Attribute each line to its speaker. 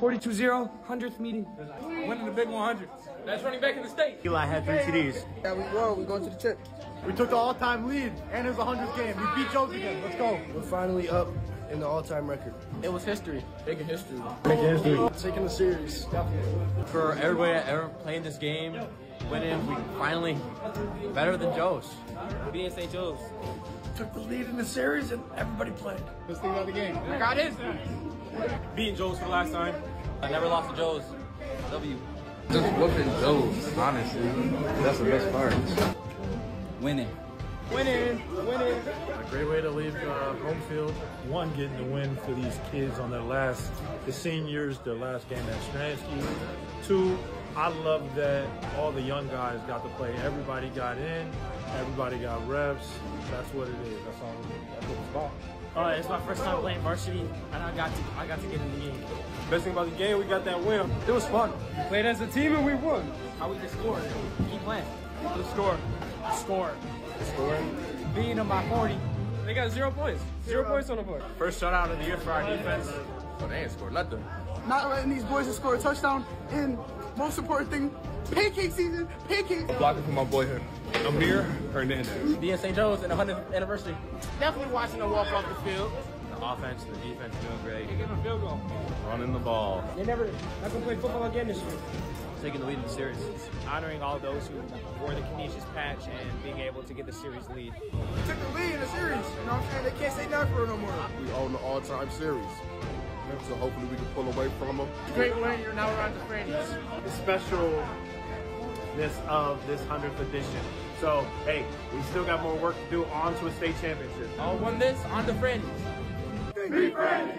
Speaker 1: 42-0, 100th meeting.
Speaker 2: Winning the big 100. That's running back in the state.
Speaker 3: Eli had three TDs.
Speaker 4: Yeah, we won. We going to the trip.
Speaker 3: We took the all-time lead, and it was the 100th game. We beat Joe's again. Let's go.
Speaker 4: We're finally up in the all-time record.
Speaker 2: It was history. Making history.
Speaker 3: Making history.
Speaker 4: Taking the series, definitely.
Speaker 5: For everybody that ever playing this game, winning, we finally better than Joe's.
Speaker 2: Being St. Joe's.
Speaker 1: Took the lead in the series and everybody played.
Speaker 3: Let's think about the game.
Speaker 2: I got his. Beating Joe's for the last time.
Speaker 5: I never lost to Joe's. W.
Speaker 6: Just whooping Joe's, honestly. That's the best part.
Speaker 5: Winning.
Speaker 2: Winning. Winning.
Speaker 7: A great way to leave uh, home field. One, getting the win for these kids on their last, the seniors, their last game at Stransky. Two, I love that all the young guys got to play. Everybody got in. Everybody got reps. That's what it is. That's all. That's what it's about.
Speaker 1: Uh, it's my first time playing varsity, and I got to I got to get in the game.
Speaker 2: Best thing about the game, we got that win. It was fun. We Played as a team and we won.
Speaker 1: How we just scored. Keep playing.
Speaker 2: The score.
Speaker 1: Score. Beating them by 40.
Speaker 2: They got zero points. Zero, points on the board.
Speaker 5: First shutout of the year for our defense.
Speaker 6: But they ain't scored nothing.
Speaker 4: Not letting these boys score a touchdown. And most important thing, pancake season. Pancake.
Speaker 6: Blocking for my boy here. Amir Hernandez.
Speaker 5: Being St. Joe's and the 100th anniversary.
Speaker 2: Definitely watching them walk off the field.
Speaker 5: The offense and the defense doing great.
Speaker 2: Getting a field goal.
Speaker 6: Running the ball.
Speaker 1: They never not gonna play football again this year.
Speaker 5: Taking the lead in the series.
Speaker 8: honoring all those who wore the Canisius patch and being able to get the series lead.
Speaker 4: Took the lead in the series. You know what I'm saying? They can't say nothing for no more.
Speaker 6: We own the all-time series. So hopefully we can pull away from them.
Speaker 2: Great win. You're now around the Frannies.
Speaker 3: The specialness of this 100th edition. So, hey, we still got more work to do on to a state championship.
Speaker 2: I won this on the Frannies.
Speaker 4: Be friendly.